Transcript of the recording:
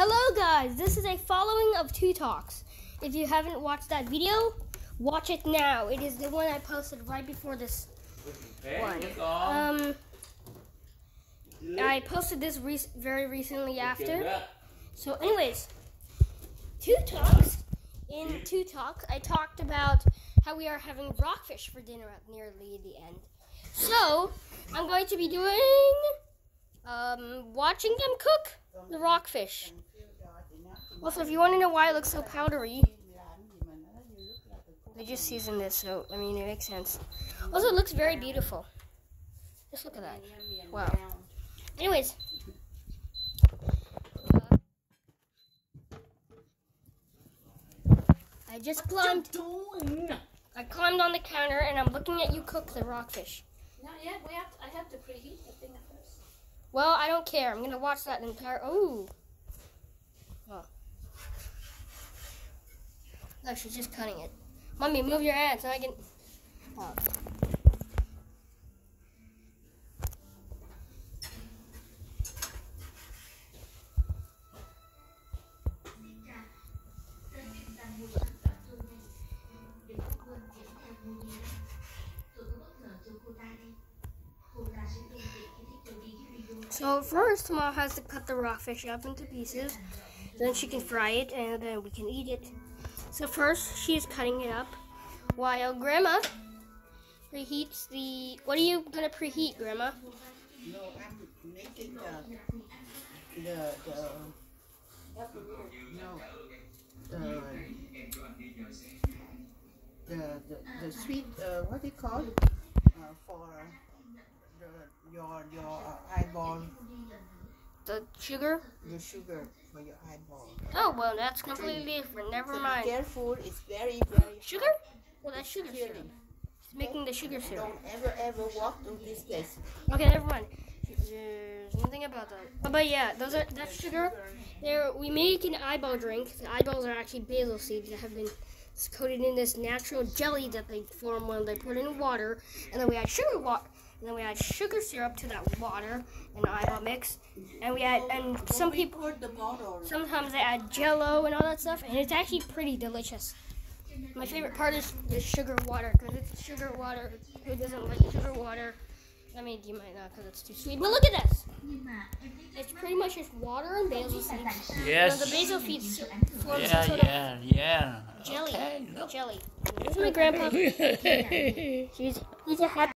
Hello guys, this is a following of Two Talks. If you haven't watched that video, watch it now. It is the one I posted right before this one. Um, I posted this re- very recently after. So, anyways, Two Talks. In Two Talks, I talked about how we are having rockfish for dinner at nearly the end. So, I'm going to be doing um, watching them cook the rockfish. Also, if you want to know why it looks so powdery, they just seasoned this, so I mean it makes sense. Also, it looks very beautiful. Just look at that. Wow. Anyways. I just climbed. I climbed on the counter and I'm looking at you cook the rockfish. Not yet. We have to, I have to preheat the thing first. Well, I don't care. I'm gonna watch that entire. Ooh. Oh. No, she's just cutting it. Mommy, move your hand so I can. Oh. So first, Mom has to cut the rockfish up into pieces. Then she can fry it, and then we can eat it. So first, she is cutting it up, while Grandma preheats the. What are you gonna preheat, Grandma? No, I'm making the the the no the the the, the sweet uh, what they call uh, for the your your uh, eyeball The sugar? your sugar for your eyeball. Oh well, that's completely different. Never So be mind. careful. It's very very Sugar? Well, that's sugar syrup. It's making the sugar syrup. Don't ever ever walk through this place. Okay, never mind. There's nothing about that. Oh, but yeah, those are that's sugar. There, we make an eyeball drink. The eyeballs are actually basil seeds that have been coated in this natural jelly that they form when they put in water, and then we add sugar water. And then we add sugar syrup to that water and the eyeball mix, and we add and some people the sometimes they add jello and all that stuff, and it's actually pretty delicious. My favorite part is the sugar water because it's sugar water. Who doesn't like sugar water? I mean, you might not because it's too sweet. But look at this. It's pretty much just water and basil seeds. Now, the basil seeds form Yeah, some sort of yeah, yeah. jelly. Okay, look. Jelly. This is my grandpa. He's he's a happy.